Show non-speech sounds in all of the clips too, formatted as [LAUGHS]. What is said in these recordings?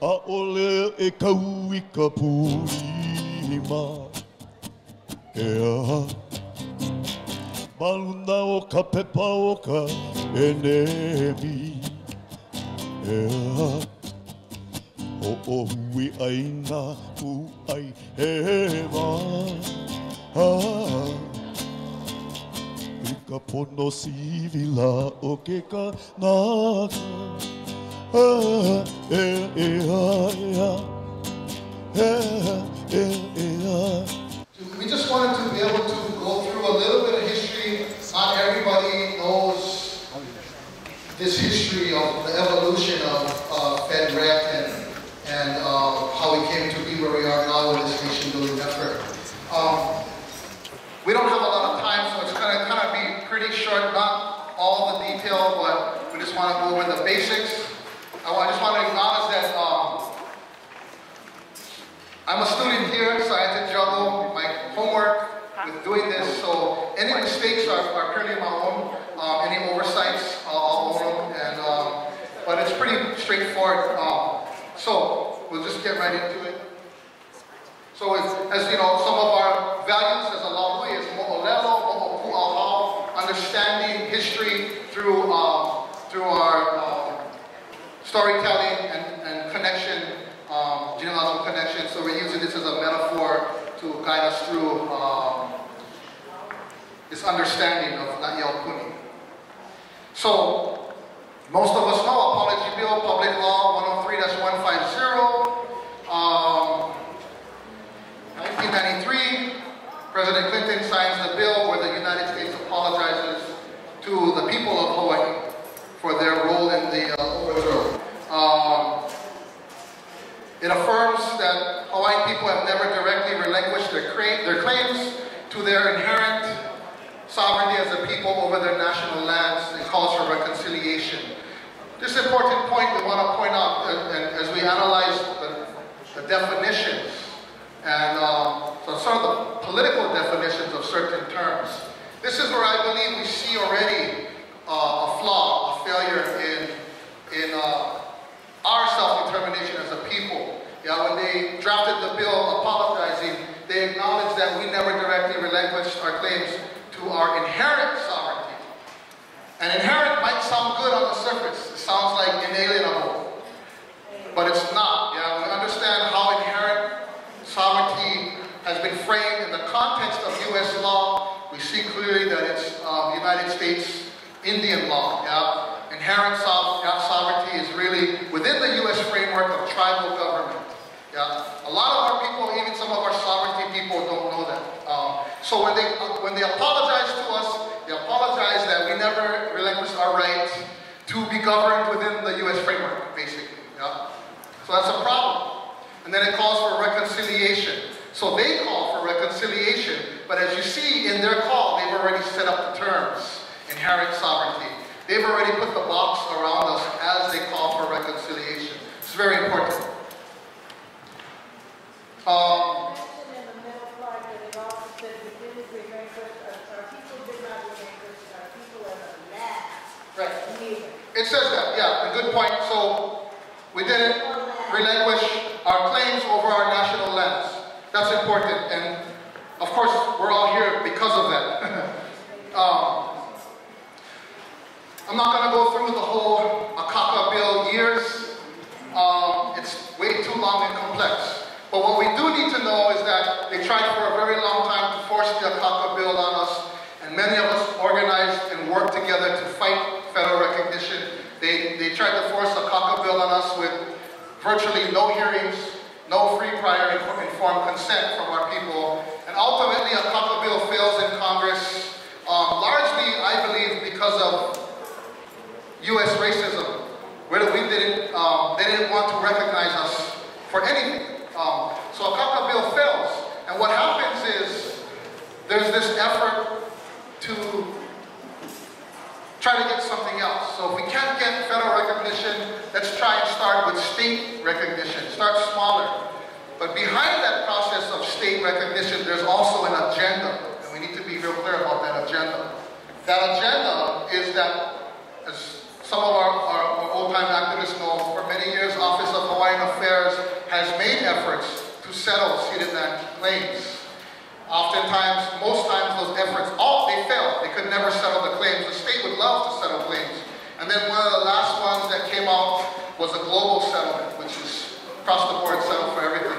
A ole e kau i ka pūrima E aha. Maluna o ka pepa o ka enemi. E aha. O o hui aina u ai he ma Ah I ka pono sivila o ke ka naka We just wanted to be able to go through a little bit of history. Not everybody knows this history of the evolution of uh, FedRec and, uh, how we came to be where we are now with this nation building effort. Um, we don't have a lot of time, so it's going to kind of be pretty short, not all the detail, but we just want to go over the basics. I I just want to acknowledge that um, I'm a student here, so I had to juggle my homework with doing this. So any mistakes are, are purely my own. Um, any oversights, uh, I'll own them. And, um, but it's pretty straightforward. Um, so we'll just get right into it. So as, you know, some of our values as a Lahui is mo'olelo, mo'okū'auhau, understanding history through, um, through our um, storytelling and, and connection, um, genealogical connection. So we're using this as a metaphor to guide us through um, this understanding of Na'i Aupuni. So most of us know Apology Bill, Public Law 103-150. Um, 1993, President Clinton signs the bill where the United States apologizes to the people of Hawaii for their role in the uh, overthrow. Um, it affirms that Hawaiian people have never directly relinquished their, cra- their claims to their inherent sovereignty as a people over their national lands and calls for reconciliation. This important point we want to point out uh, and as we analyze the, the definitions and um, so some of the political definitions of certain terms. This is where I believe we see already uh, a flaw, a failure in, in uh, our self-determination as a people. Yeah, when they drafted the bill apologizing, they acknowledged that we never directly relinquished our claims to our inherent sovereignty. And inherent might sound good on the surface. It sounds like inalienable. But it's not. Yeah, we understand how inherent sovereignty has been framed in the context of U.S. law. We see clearly that it's uh, United States Indian law. Yeah? Inherent yeah, sovereignty is really within the U.S. framework of tribal government. Yeah? A lot of our people, even some of our sovereignty people, don't know that. Um, so when they when they apologize to us, they apologize that we never relinquished our right to be governed within the U.S. framework, basically. Yeah? So that's a problem. And then it calls for reconciliation. So they call for reconciliation, but as you see in their call, they've already set up the terms, inherent sovereignty. They've already put the box around us as they call for reconciliation. It's very important. Um, mentioned in the middle slide that it also said we didn't relinquish, uh, our people did not relinquish, our people as a land. right. Neither. It says that, yeah, a good point. So we didn't relinquish our claims over our national lands. That's important. And of course, we're all here because of that. um, I'm not going to go through the whole Akaka bill years. Um, it's way too long and complex. But what we do need to know is that they tried for a very long time to force the Akaka bill on us, and many of us organized and worked together to fight federal recognition. They, they tried to force the Akaka bill on us with virtually no hearings, no free prior infor- informed consent from our people, and ultimately a Akaka bill fails in Congress, um, largely, I believe, because of U.S. racism, where we didn't, um, they didn't want to recognize us for anything. Um, so Akaka bill fails, and what happens is there's this effort to try to get something else. So if we can't get federal recognition, let's try and start with state recognition. Start smaller. But behind that process of state recognition, there's also an agenda, and we need to be real clear about that agenda. That agenda is that, as some of our, our, old-time activists know, for many years, Office of Hawaiian Affairs has made efforts to settle ceded land claims. Oftentimes, most times those efforts, all they fail. They could never settle the claims. The state would love to settle claims. And then one of the last ones that came out was a global settlement, which is across the board settle for everything.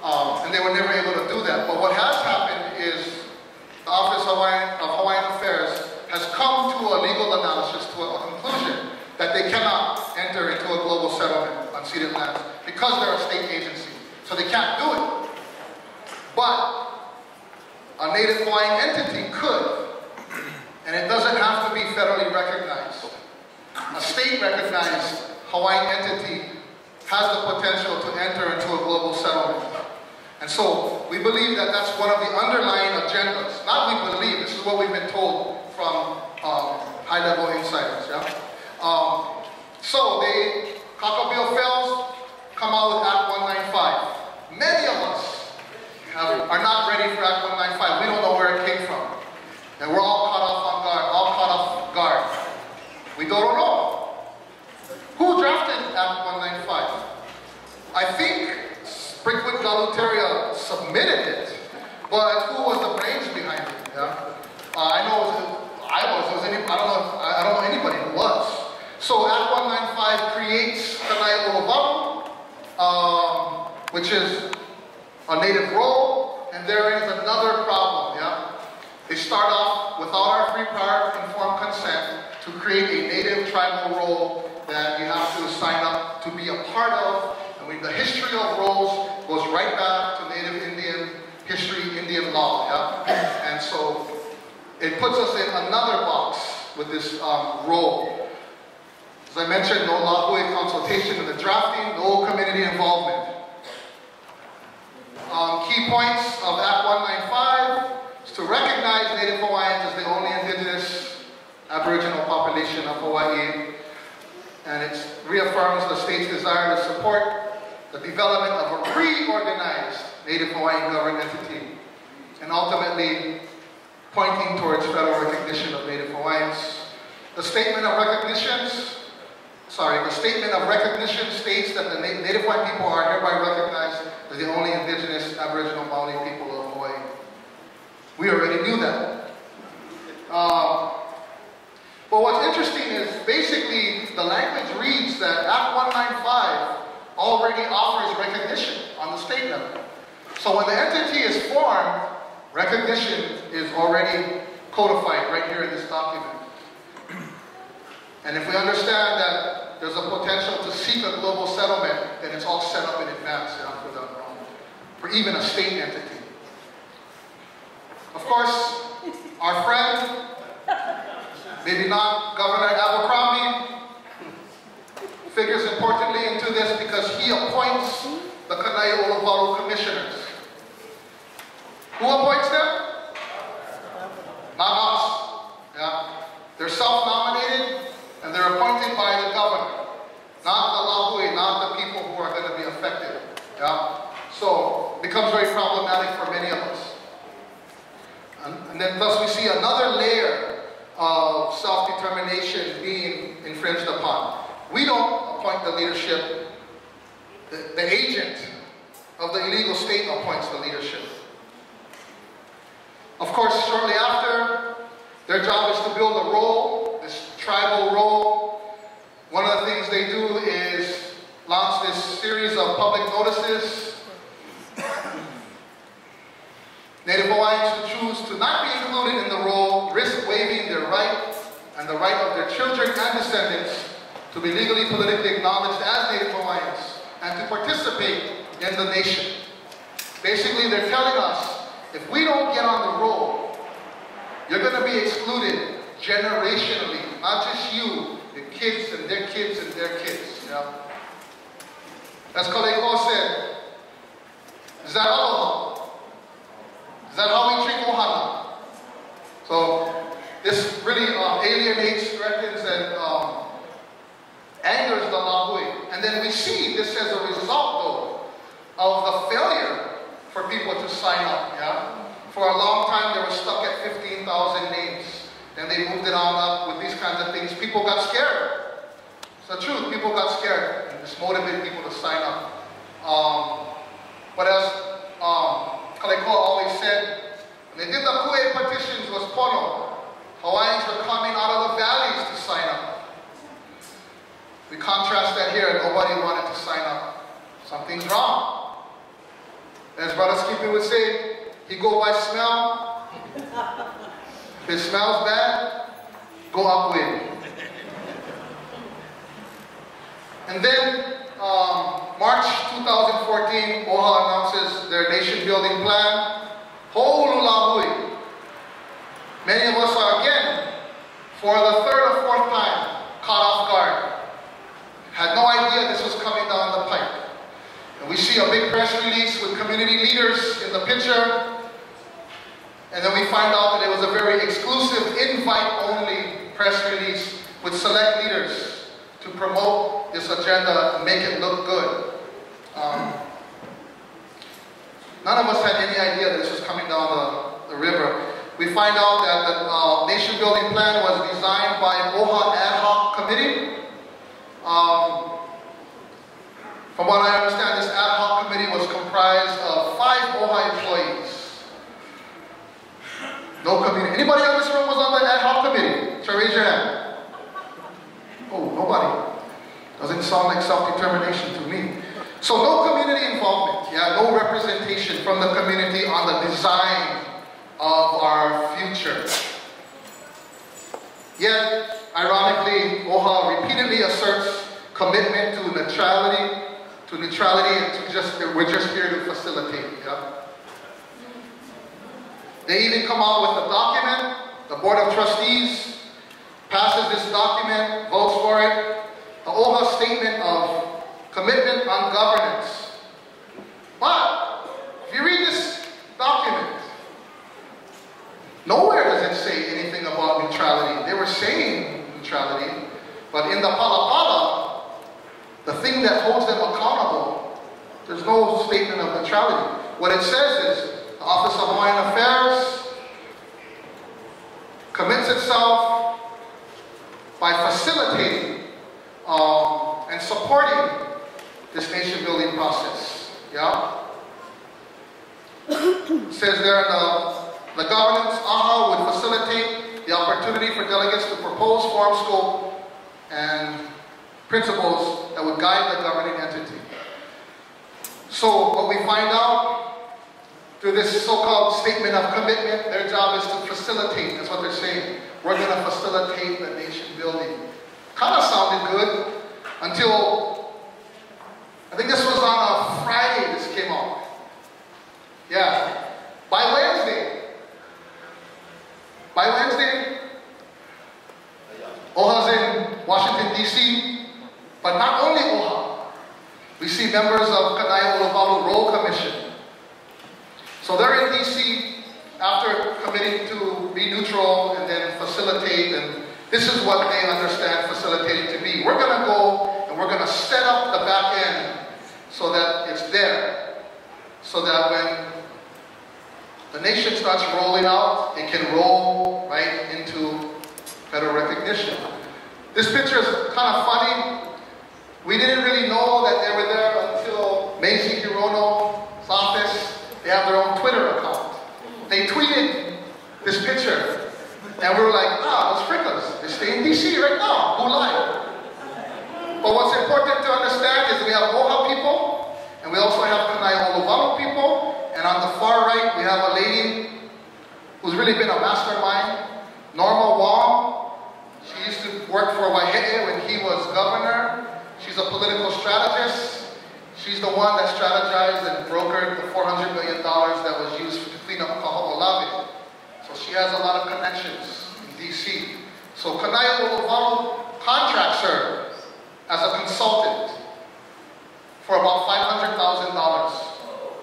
Um, and they were never able to do that. But what has happened is the Office of Hawaiian, of Hawaiian Affairs has come to a legal analysis, that they cannot enter into a global settlement on ceded lands because they're a state agency. So they can't do it. But a Native Hawaiian entity could, and it doesn't have to be federally recognized. A state recognized Hawaiian entity has the potential to enter into a global settlement. And so we believe that that's one of the underlying agendas. Not we believe, this is what we've been told from um, high-level insiders. Yeah? Um, so they, Kakabil Fells come out with Act 195. Many of us have, are not ready for Act 195. We don't know where it came from. And we're all caught off on guard, all caught off guard. We don't know. Who drafted Act 195? I think Brickwood Galuteria submitted it, but who was the brains behind it? Yeah? Uh, I know it was, I was, it was any, I don't know, I don't know anybody who was. So Act 195 creates Kana'iolowalu, um, which is a native roll, and there is another problem, yeah? They start off without our free prior informed consent to create a native tribal roll that you have to sign up to be a part of. And we, the history of rolls goes right back to Native Indian history, Indian law, yeah? And so it puts us in another box with this um, roll. As I mentioned, no Lahui consultation in the drafting, no community involvement. Points of Act 195 is to recognize Native Hawaiians as the only indigenous Aboriginal population of Hawaii. And it reaffirms the state's desire to support the development of a reorganized Native Hawaiian government entity and ultimately pointing towards federal recognition of Native Hawaiians. The statement of recognitions sorry, the statement of recognition states that the Native white people are hereby recognized as the only indigenous Aboriginal maoli people of Hawaii. We already knew that. Um, but what's interesting is basically the language reads that Act 195 already offers recognition on the state level. So when the entity is formed, recognition is already codified right here in this document. And if we understand that there's a potential to seek a global settlement, then it's all set up in advance for, the, um, for even a state entity. Of course, our friend, maybe not Governor Abercrombie, figures importantly into this because he appoints the Kana'iolowalu commissioners. Who appoints them? Not us. Yeah. They're self-nominated, and they're appointed by the governor, not the Lahui, not the people who are going to be affected. Yeah? So it becomes very problematic for many of us. And, and then thus we see another layer of self-determination being infringed upon. We don't appoint the leadership. The, the agent of the illegal state appoints the leadership. Of course, shortly after, their job is to build a roll tribal roll. One of the things they do is launch this series of public notices. [COUGHS] Native Hawaiians who choose to not be included in the roll risk waiving their right and the right of their children and descendants to be legally politically acknowledged as Native Hawaiians and to participate in the nation. Basically, they're telling us, if we don't get on the roll, you're going to be excluded generationally not just you, the kids and their kids and their kids, you know. As Kaleko said, is that all? Is that how we treat Ohana? So this really um, alienates, threatens, and um, angers the Lahui. And then we see this as a result, though, of the failure for people to sign up, yeah? For a long time, they were stuck at 15,000 names. Then they moved it on up with these kinds of things. People got scared. It's the truth. People got scared. This motivated people to sign up. Um, but as um, Kaleko always said, when they did the Kue petitions was Pono. Hawaiians were coming out of the valleys to sign up. We contrast that here, nobody wanted to sign up. Something's wrong. As Brother Skippy would say, he go by smell. [LAUGHS] If it smells bad, go upwind. And then, um, March 2014, OHA announces their nation building plan, Ho'olulahui. Many of us are again, for the third or fourth time, caught off guard. Had no idea this was coming down the pipe. And we see a big press release with community leaders in the picture. And then we find out that it was a very exclusive, invite-only press release with select leaders to promote this agenda and make it look good. Um, none of us had any idea that this was coming down the, the river. We find out that the uh, nation building plan was designed by OHA ad hoc committee. Um, from what I understand, this ad hoc committee was comprised of five OHA employees. Community. Anybody in this room was on the ad hoc committee? So raise your hand. Oh, nobody. Doesn't sound like self-determination to me. So no community involvement, yeah, no representation from the community on the design of our future. Yet, ironically, OHA repeatedly asserts commitment to neutrality, to neutrality and to just, we're just here to facilitate, yeah. They even come out with a document, the Board of Trustees passes this document, votes for it, the OHA statement of commitment on governance. But, if you read this document, nowhere does it say anything about neutrality. They were saying neutrality, but in the Palapala, the thing that holds them accountable, there's no statement of neutrality. What it says is, the Office of Hawaiian Affairs commits itself by facilitating um, and supporting this nation building process. Yeah? [COUGHS] Says there the, the governance AHA would facilitate the opportunity for delegates to propose form scope and principles that would guide the governing entity. So what we find out through this so-called statement of commitment, their job is to facilitate, that's what they're saying. We're going to facilitate the nation building. Kind of sounded good until, I think this was on a Friday this came out. Yeah. By Wednesday, by Wednesday, OHA's in Washington, D.C., but not only OHA. We see members of Kana'iolowalu Road Commission. So they're in D.C. after committing to be neutral and then facilitate, and this is what they understand facilitating to be. We're going to go and we're going to set up the back end so that it's there, so that when the nation starts rolling out, it can roll right into federal recognition. This picture is kind of funny. We didn't really know that they were there until Mazie Hirono's office, they have their own Twitter account. They tweeted this picture, and we were like, ah, those frickers, they stay in DC right now, who lied? But what's important to understand is we have OHA people, and we also have Kana'iolowalu people, and on the far right, we have a lady who's really been a mastermind, Norma Wong. She used to work for Waihe'e when he was governor. She's a political strategist. She's the one that strategized and brokered the $400 million that was used to clean up Kaho'olawe. So she has a lot of connections in D.C. So Kana'iolowalu contracts her as a consultant for about $500,000.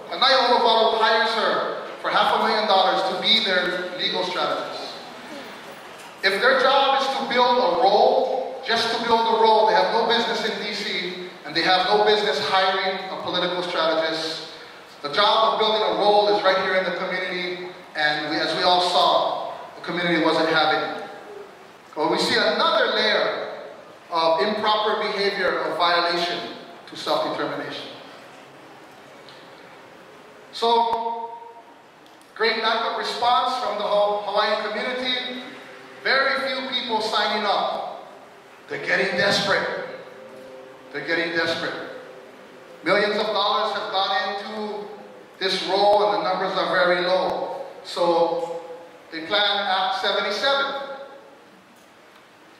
Kana'iolowalu hires her for half a million dollars to be their legal strategist. If their job is to build a roll, just to build a roll, they have no business in DC and they have no business hiring a political strategist. The job of building a roll is right here in the community and we, as we all saw, the community wasn't having it. Well, we see another layer of improper behavior of violation to self-determination. So, great backup response from the whole Hawaiian community. Very few people signing up. They're getting desperate. They're getting desperate. Millions of dollars have gone into this roll and the numbers are very low. So they plan Act 77.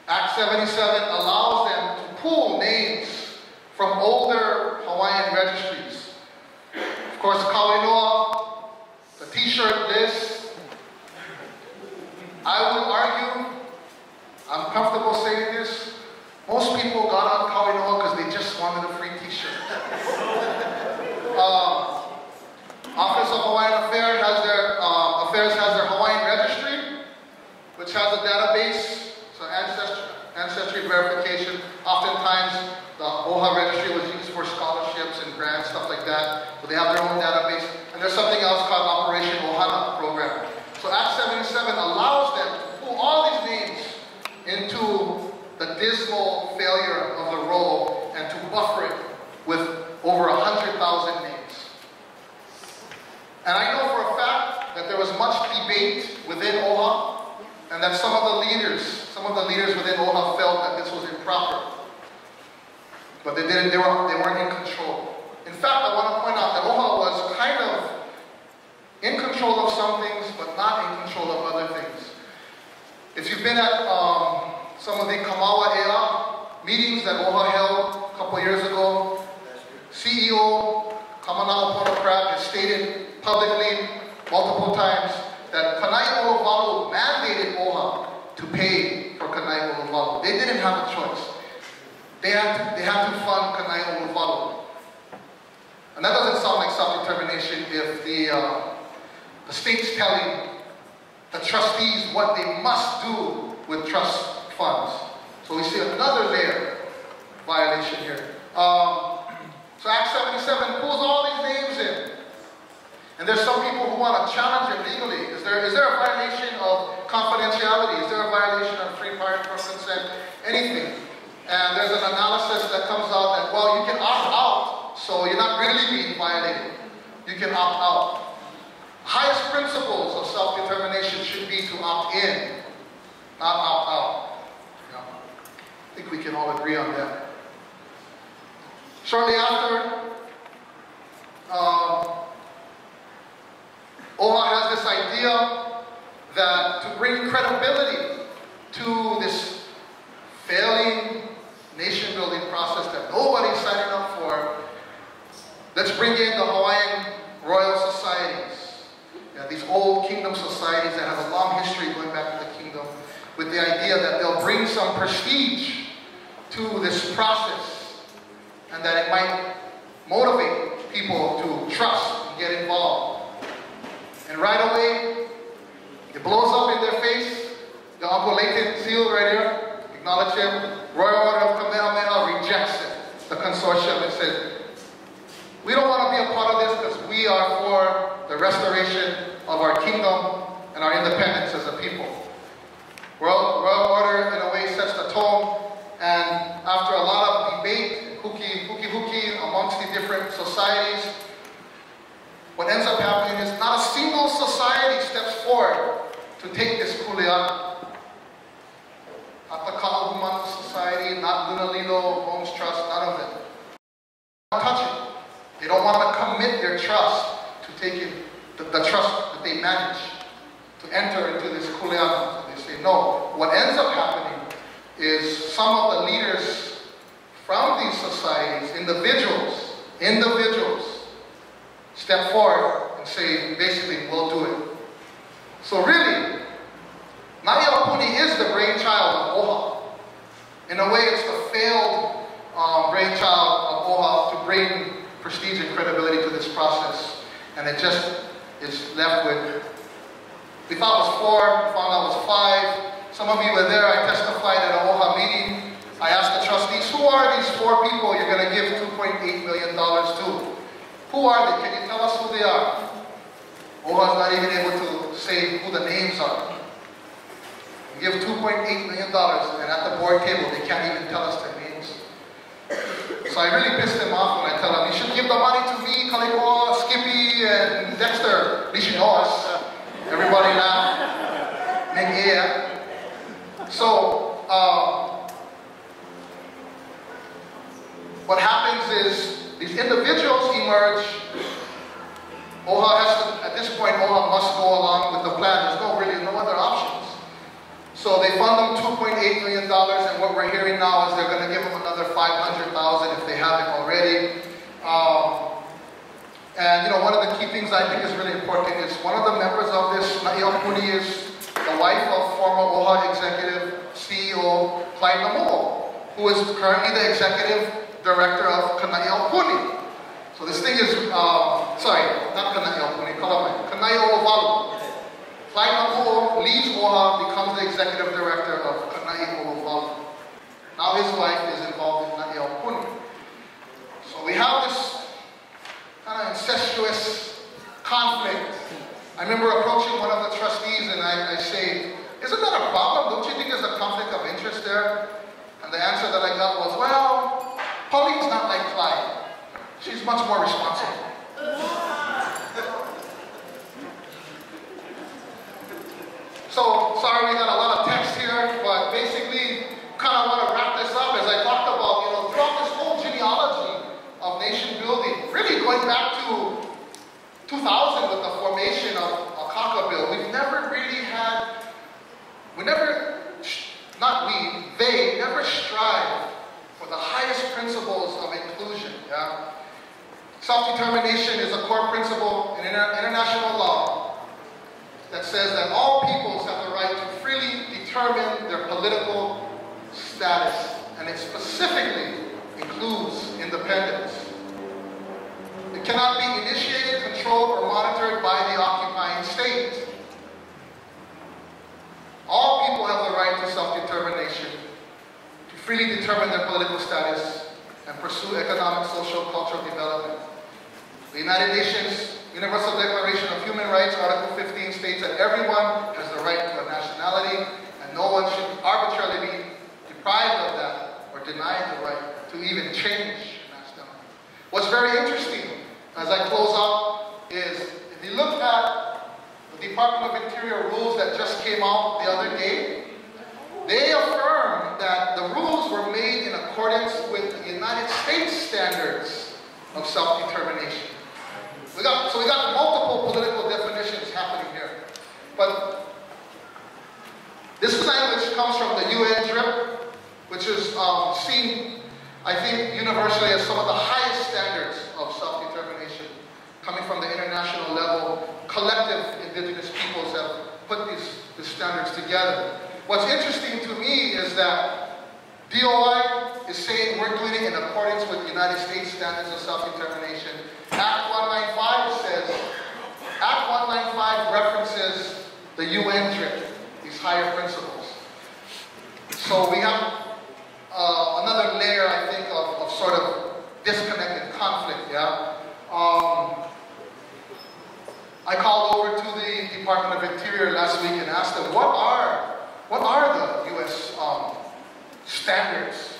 Act 77 allows them to pull names from older Hawaiian registries. Of course, Kauinoa, the t-shirt list. I will argue, I'm comfortable saying this, most people got on Kauinoa because they just wanted a free t-shirt. um, Office of Hawaiian Affairs has their uh, Affairs has their Hawaiian registry, which has a database, so ancestry, ancestry verification. Oftentimes, the OHA registry was used for scholarships and grants, stuff like that. So they have their own database. And there's something else called Operation Ohana program. So Act 77 allows them to pull all these names into the dismal failure of the roll and to buffer it with over 100,000 names. And I know for a fact that there was much debate within OHA and that some of the leaders, some of the leaders within OHA felt that this was improper. But they didn't, they, were, they weren't in control. In fact, I want to point out that OHA was kind of in control of some things, but not in control of other things. If you've been at um, some of the Kamawa Ea meetings that OHA held a couple years ago, CEO Kamana'opono Crabbe has stated publicly multiple times that Kanai Olovalu mandated OHA to Kanai. They didn't have a choice. They had to, they had to fund Kana'iolowalu. And that doesn't sound like self-determination if the, uh, the state's telling the trustees what they must do with trust funds. So we see another layer violation here. Um, so Act 77 pulls all these names in. And there's some people who want to challenge it legally. Is there, is there a violation of confidentiality? Is there a violation of free prior consent? Anything. And there's an analysis that comes out that, well, you can opt out, so you're not really being violated. You can opt out. Highest principles of self-determination should be to opt in, not opt out. I think we can all agree on that. Shortly after, um, OHA has this idea that to bring credibility to this failing nation building process that nobody's signing up for, let's bring in the Hawaiian Royal Societies. These old kingdom societies that have a long history going back to the kingdom with the idea that they'll bring some prestige to this process and that it might motivate people to trust and get involved. And right away, it blows up in their face. The Uncle Leighton seal right here, acknowledge him. Royal Order of Kamehameha rejects it, the consortium, and said, we don't want to be a part of this because we are for the restoration of our kingdom and our independence as a people. Royal, Royal Order, in a way, sets the tone, and after a lot of debate, hooky, hooky, hooky amongst the different societies, what ends up happening is not a single society steps forward to take this kuleana. Not the Ka'ahumanu Society, not Lunalilo Homes Trust, none of them. Touch it. They don't want to commit their trust to taking the, the trust that they manage to enter into this kuleana. So they say no. What ends up happening is some of the leaders from these societies, individuals, individuals, step forward and say, basically, we'll do it. So really, Na'i Aupuni is the brainchild of OHA. In a way, it's the failed um, brainchild of OHA to bring prestige and credibility to this process. And it just is left with, we thought it was four, we found out it was five. Some of you were there, I testified at a OHA meeting. I asked the trustees, who are these four people you're going to give $2.8 million to? Who are they? Can you tell us who they are? OHA's not even able to say who the names are. We give $2.8 million, and at the board table, they can't even tell us their names. So I really pissed them off when I tell them, you should give the money to me, Kaleikoa, Skippy, and happens is these individuals emerge. OHA has to, at this point, OHA must go along with the plan. There's no really no other options. So they fund them $2.8 million, and what we're hearing now is they're going to give them another 500,000 if they haven't already. Um, and you know, one of the key things I think is really important is one of the members of this, Na'i Aupuni, is the wife of former OHA executive CEO Clyde Namuo, who is currently the executive director of Kanai'o Puni. So this thing is, um, sorry, not Kanai'o Puni, Kalamai, Kana'iolowalu. Clyde Namuo leaves OHA, becomes the executive director of Kana'iolowalu. Now his wife is involved in Na'i Aupuni. So we have this kind of incestuous conflict. I remember approaching one of the trustees and I, I say, isn't that a problem? Don't you think there's a conflict of interest there? And the answer that I got was, well, Pauline's not like Clyde. She's much more responsible. So, sorry we got a lot of text here, but basically, kind of want to wrap this up as I talked about, you know, throughout this whole genealogy of nation building, really going back to 2000 with the formation of Akaka Bill, we've never really had, we never, not we, they never strive for the highest principles of inclusion, yeah? Self-determination is a core principle in inter international law that says that all peoples have the right to freely determine their political status, and it specifically includes independence. It cannot be initiated, controlled, or monitored by the occupying state. All people have the right to self-determination, to freely determine their political status, and pursue economic, social, cultural development. The United Nations Universal Declaration of Human Rights, Article 15, states that everyone has the right to a nationality, no one should arbitrarily be deprived of that or denied the right to even change. What's very interesting, as I close out, is if you look at the Department of Interior rules that just came out the other day, they affirm that the rules were made in accordance with the United States standards of self-determination. We got, so we got multiple political definitions happening here. But this language comes from the UN DRIP, which is um, seen, I think, universally as some of the highest standards of self-determination coming from the international level. Collective indigenous peoples have put these, these standards together. What's interesting to me is that DOI is saying we're doing it in accordance with the United States standards of self-determination. Act 195 says, Act 195 references the UN DRIP, these higher principles. So we have uh, another layer, I think, of, of, sort of disconnected conflict, yeah? Um, I called over to the Department of Interior last week and asked them, what are, what are the U.S. Um, standards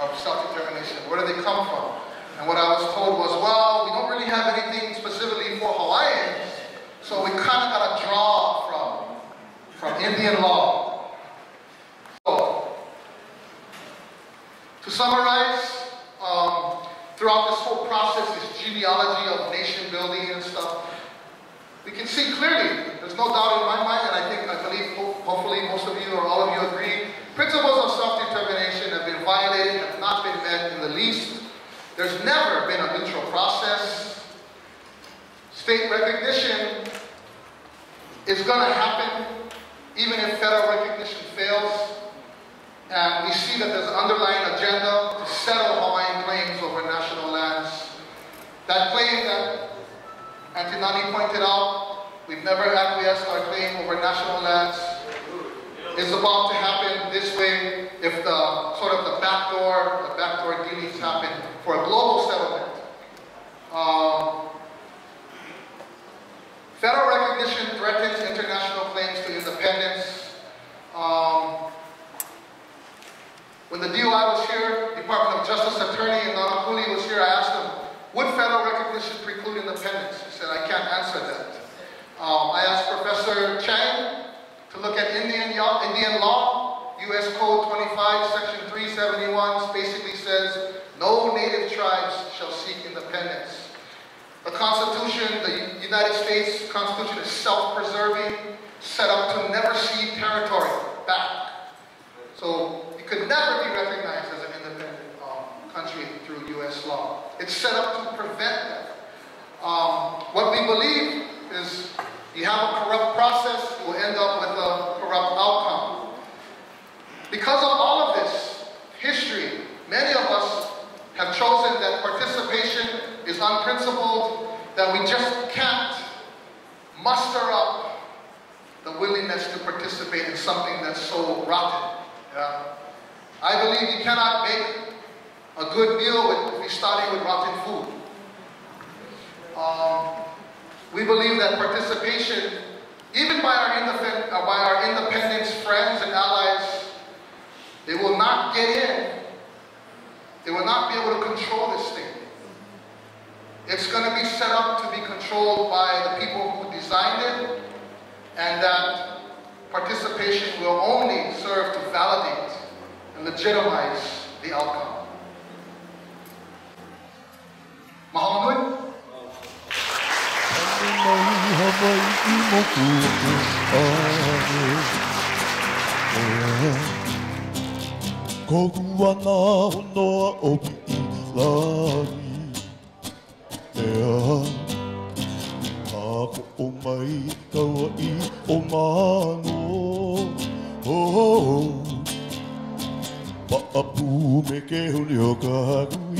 of self-determination? Where do they come from? And what I was told was, well, we don't really have anything specifically for Hawaiians, so we kind of got to draw from, from Indian law. So, to summarize, um, throughout this whole process, this genealogy of nation building and stuff, we can see clearly, there's no doubt in my mind, and I think, I believe, hopefully most of you or all of you agree, principles of self-determination have been violated, have not been met in the least. There's never been a neutral process. State recognition is going to happen even if federal recognition fails. And we see that there's underlying agenda to settle Hawaiian claims over national lands. That claim that Nani pointed out, we've never acquiesced our claim over national lands, It's about to happen this way if the sort of the backdoor, the backdoor dealings happen for a global settlement. Um, federal recognition threatens international claims to independence. Um, when the DOI was here, Department of Justice Attorney in Nanakuli was here, I asked him, would federal recognition preclude independence? I can't answer that. Um, I asked Professor Chang to look at Indian, Indian law. U.S. Code 25, Section 371 basically says no native tribes shall seek independence. The Constitution, the United States Constitution is self-preserving, set up to never cede territory back. So it could never be recognized as an independent um, country through U.S. law. It's set up to prevent that. Um, what we believe is you have a corrupt process, you will end up with a corrupt outcome. Because of all of this history, many of us have chosen that participation is unprincipled, that we just can't muster up the willingness to participate in something that's so rotten. Yeah? I believe you cannot make a good meal if you're starting with rotten food. Um, we believe that participation, even by our, independent, uh, by our independence friends and allies, they will not get in. They will not be able to control this thing. It's going to be set up to be controlled by the people who designed it, and that participation will only serve to validate and legitimize the outcome. Mahalo nui. mai Hawaii i moku ae Kogu ana honoa o i lani Ea Ako o mai kaua i o mano oh, oh, oh. Pa apu me ke huli o ka hagui